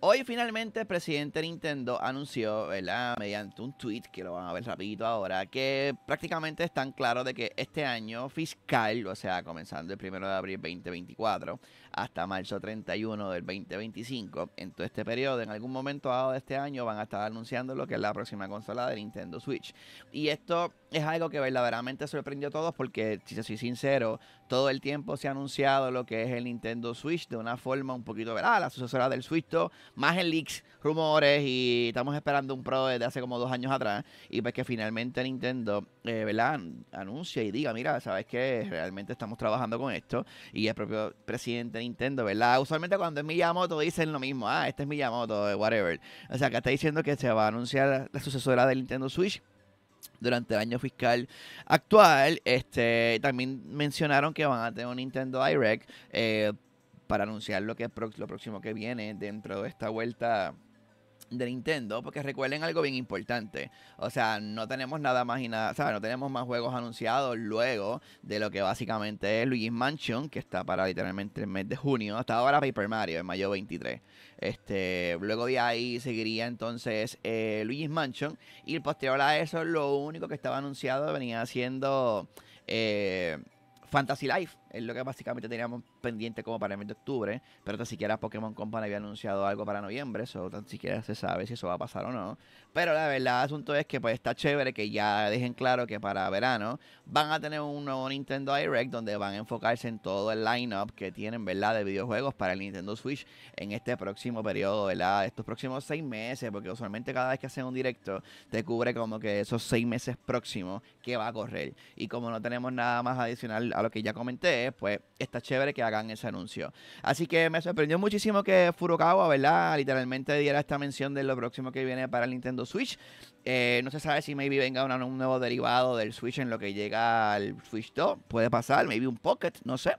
Hoy finalmente el presidente de Nintendo anunció, ¿verdad? Mediante un tweet, que lo van a ver rapidito ahora, que prácticamente están claros de que este año fiscal, o sea, comenzando el 1 de abril 2024 hasta marzo 31 del 2025, en todo este periodo, en algún momento dado de este año, van a estar anunciando lo que es la próxima consola de Nintendo Switch. Y esto es algo que verdaderamente sorprendió a todos porque, si soy sincero, todo el tiempo se ha anunciado lo que es el Nintendo Switch de una forma un poquito, ¿verdad? La sucesora del Switch más en leaks, rumores y estamos esperando un Pro desde hace como dos años atrás y pues que finalmente Nintendo, eh, ¿verdad? Anuncia y diga, mira, sabes que realmente estamos trabajando con esto y el propio presidente de Nintendo, ¿verdad? Usualmente cuando es Miyamoto dicen lo mismo, ah, este es Miyamoto, whatever. O sea, que está diciendo que se va a anunciar la sucesora del Nintendo Switch durante el año fiscal actual. Este, también mencionaron que van a tener un Nintendo Direct eh, para anunciar lo que es lo próximo que viene dentro de esta vuelta de Nintendo, porque recuerden algo bien importante. O sea, no tenemos nada más y nada, o sea, no tenemos más juegos anunciados luego de lo que básicamente es Luigi's Mansion, que está para literalmente el mes de junio, hasta ahora Paper Mario, en mayo 23. Este, luego de ahí seguiría entonces eh, Luigi's Mansion, y posterior a eso, lo único que estaba anunciado venía siendo eh, Fantasy Life es lo que básicamente teníamos pendiente como para el mes de octubre, pero tan siquiera Pokémon Company había anunciado algo para noviembre, eso tan siquiera se sabe si eso va a pasar o no. Pero la verdad, el asunto es que pues está chévere que ya dejen claro que para verano van a tener un nuevo Nintendo Direct donde van a enfocarse en todo el lineup que tienen, ¿verdad?, de videojuegos para el Nintendo Switch en este próximo periodo, ¿verdad? Estos próximos seis meses, porque usualmente cada vez que hacen un directo te cubre como que esos seis meses próximos que va a correr. Y como no tenemos nada más adicional a lo que ya comenté, pues está chévere que hagan ese anuncio. Así que me sorprendió muchísimo que Furukawa, ¿verdad? Literalmente diera esta mención de lo próximo que viene para el Nintendo Switch. Eh, no se sabe si maybe venga un nuevo derivado del Switch en lo que llega al Switch 2. Puede pasar, maybe un Pocket, no sé.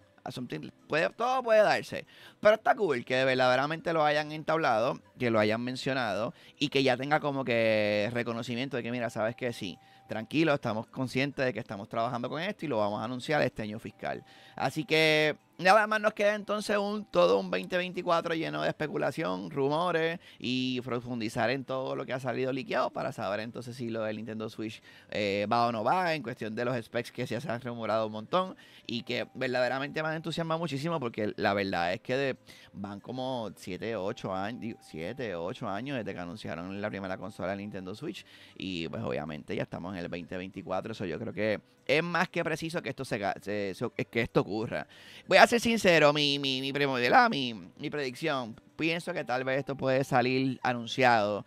Puede, todo puede darse. Pero está cool que verdaderamente lo hayan entablado, que lo hayan mencionado y que ya tenga como que reconocimiento de que, mira, sabes que sí tranquilo, estamos conscientes de que estamos trabajando con esto y lo vamos a anunciar este año fiscal. Así que nada más nos queda entonces un todo un 2024 lleno de especulación, rumores y profundizar en todo lo que ha salido liqueado para saber entonces si lo del Nintendo Switch eh, va o no va en cuestión de los specs que se han rumorado un montón y que verdaderamente me entusiasma muchísimo porque la verdad es que van como 7, 8 años, 7, 8 años desde que anunciaron la primera consola de Nintendo Switch y pues obviamente ya estamos en el 2024, eso yo creo que es más que preciso que esto se, que esto ocurra. Voy a ser sincero, mi, mi, mi, mi, mi predicción, pienso que tal vez esto puede salir anunciado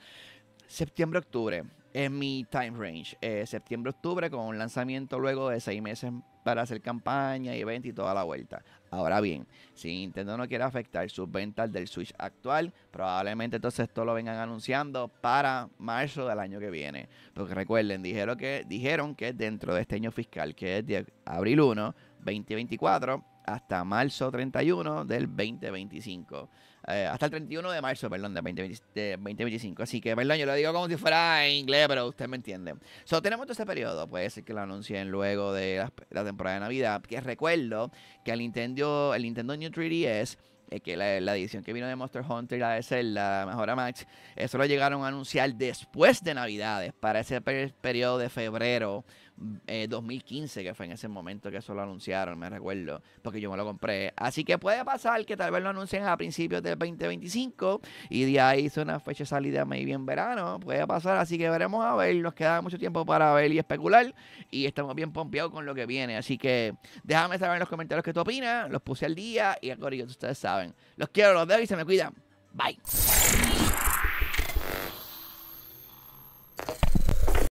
septiembre-octubre es mi time range. Eh, Septiembre-octubre con un lanzamiento luego de seis meses para hacer campaña evento y toda la vuelta. Ahora bien, si Nintendo no quiere afectar sus ventas del Switch actual, probablemente entonces esto lo vengan anunciando para marzo del año que viene. Porque recuerden, dijeron que, dijeron que dentro de este año fiscal, que es de abril 1, 2024, hasta marzo 31 del 2025. Eh, hasta el 31 de marzo, perdón, de, 2025. Así que, perdón, yo lo digo como si fuera en inglés, pero usted me entiende. So, tenemos todo ese periodo. Puede ser que lo anuncien luego de la, temporada de Navidad. Que recuerdo que el Nintendo, el Nintendo New 3DS eh, que la, edición que vino de Monster Hunter la de Zelda, Mejora Max, eso lo llegaron a anunciar después de Navidades, para ese periodo de febrero 2015, eh, que fue en ese momento que eso lo anunciaron, me recuerdo, porque yo me lo compré. Así que puede pasar que tal vez lo anuncien a principios del 2025 y de ahí hizo una fecha de salida maybe en verano, puede pasar, así que veremos a ver, nos queda mucho tiempo para ver y especular y estamos bien pompeados con lo que viene, así que déjame saber en los comentarios qué tú opinas, los puse al día y algo ustedes saben. Los quiero, los veo y se me cuidan. Bye.